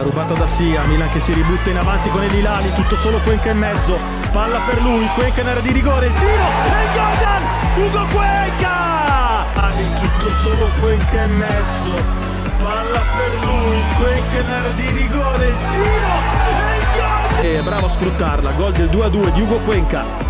rubata da Sia, Milan che si ributta in avanti con el Hilali, tutto solo Cuenca in mezzo, palla per lui, Cuenca in area di rigore, il tiro e il Jordan, Ugo Cuenca! Ali, tutto solo Cuenca in mezzo, palla per lui, Cuenca in area di rigore, il tiro e il Jordan! E bravo a sfruttarla, gol del 2-2 di Ugo Cuenca.